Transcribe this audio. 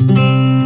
Música